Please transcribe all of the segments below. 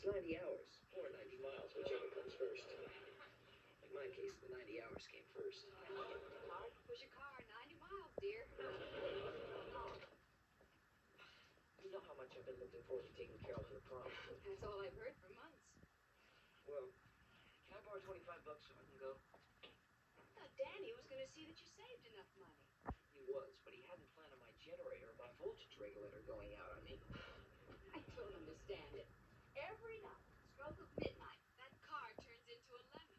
It's 90 hours, or 90 miles, whichever comes first. In my case, the 90 hours came first. Push a car 90 miles, dear. You know how much I've been looking forward to taking Carol to the prom. That's all I've heard for months. Well, can I borrow 25 bucks so I can go? I thought Danny was going to see that you saved enough money. He was, but he hadn't planned on my generator or my voltage regulator going out. I mean, I don't understand it. Every night, stroke of midnight, that car turns into a lemon.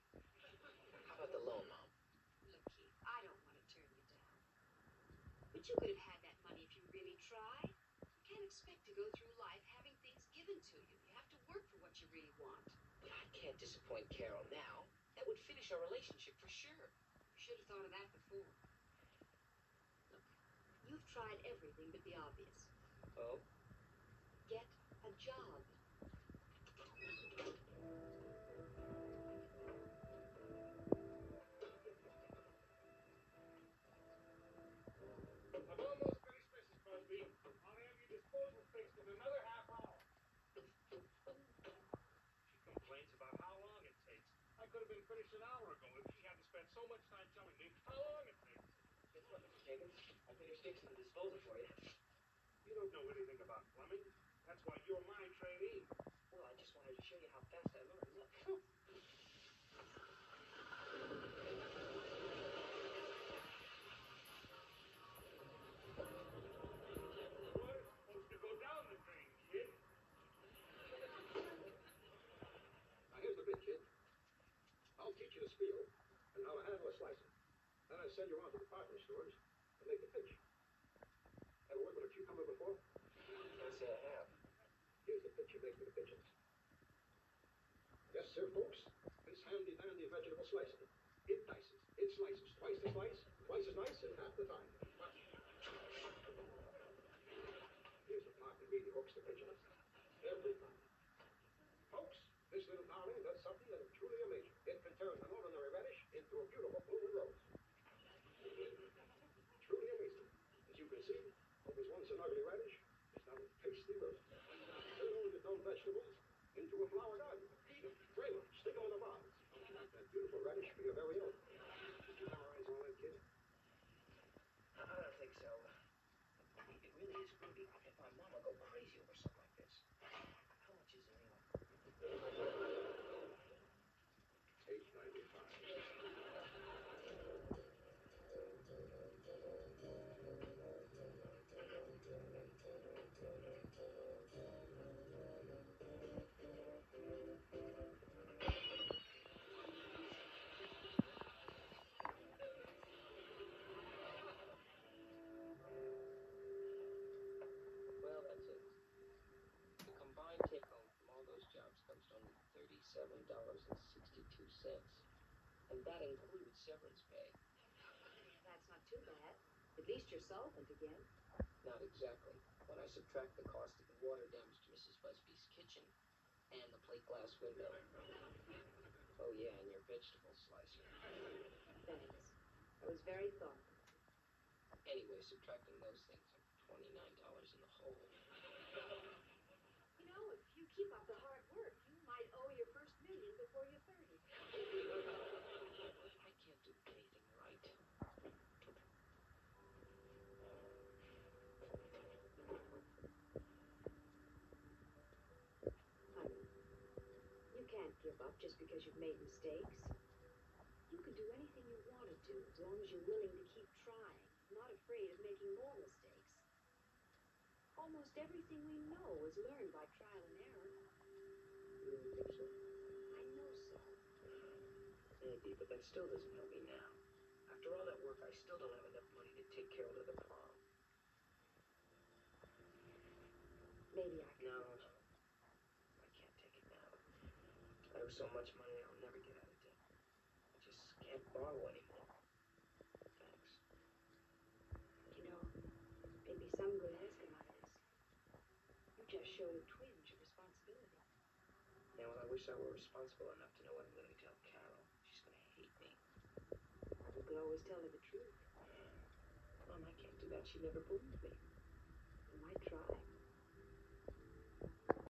how about the loan, Mom? Look, Keith, I don't want to turn you down. But you could have had that money if you really tried. You can't expect to go through life having things given to you. You have to work for what you really want. Yeah, I can't disappoint Carol now. That would finish our relationship for sure. You should have thought of that before. Look, you've tried everything but the obvious. Oh? Get a job. Show you how fast I learned. Send you on to the partner stores to make the pitch. Ever worked with a cucumber before? Can't I have. Here's the pitch you make for the pigeons. Yes, sir, folks. This handy dandy vegetable slicer. It dices. It slices twice the slice, twice as nice, and half the time. Thirty-seven dollars and sixty-two cents. And that includes severance pay. That's not too bad. At least you're solvent again. Not exactly. When I subtract the cost of the water damage to Mrs. Busby's kitchen and the plate glass window. Oh yeah, and your vegetable slicer. Thanks. That was very thoughtful. Anyway, subtracting those things, I'm twenty-nine dollars in the hole. You know, if you keep up the hard work, you might owe your first million before you're 30. I can't do anything right. Honey, you can't give up just because you've made mistakes. You can do anything you want to do as long as you're willing to keep trying, not afraid of making more mistakes. Almost everything we know is learned by trial and error. You really think so? I know so. Maybe, but that still doesn't help me now. After all that work, I still don't have enough money to take Carol to the prom. Maybe I can. I can't take it now. I owe so much money I'll never get out of debt. I just can't borrow anymore. Thanks. You know, maybe some good has come out of this. You just showed a twinge of responsibility. Yeah, well, I wish I were responsible enough to know what I'm going to tell Carol. She's going to hate me. You could always tell her the truth. Mom, I can't do that. She never believed me. You might try.